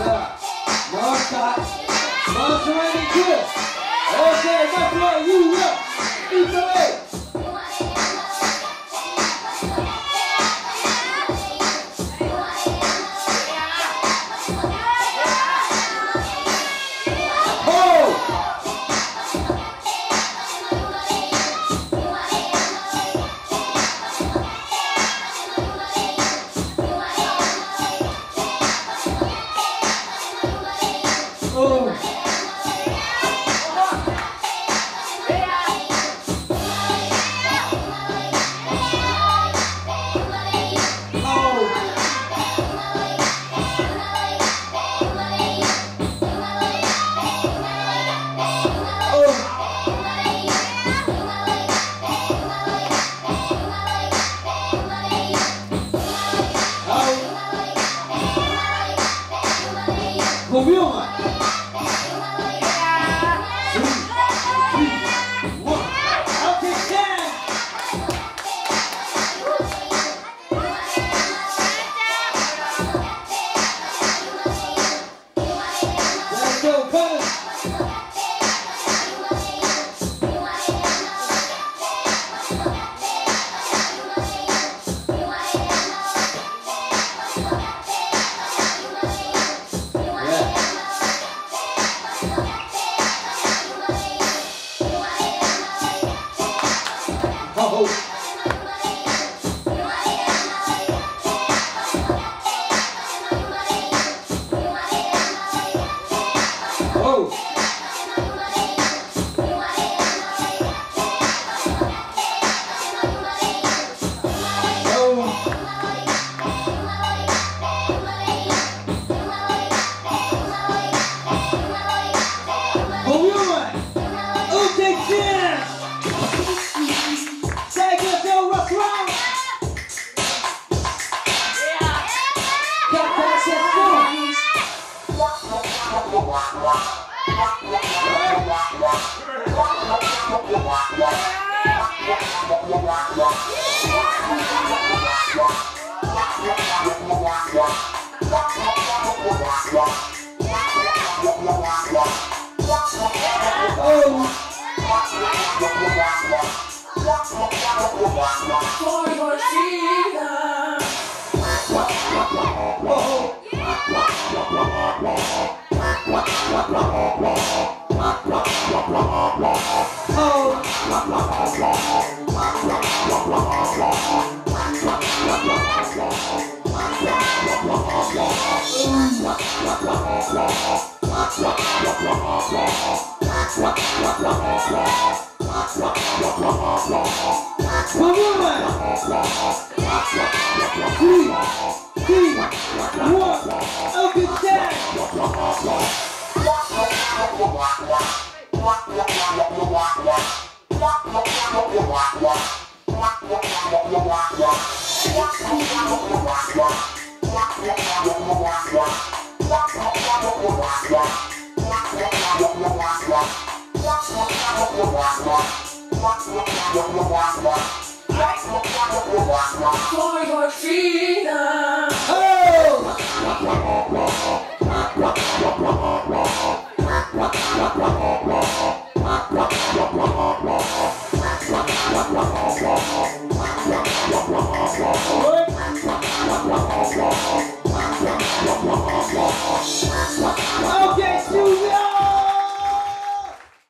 Look. No shots. No surrender. Good. 거북이 형. Oh! Oh, my God. Three, two, one. For your feet.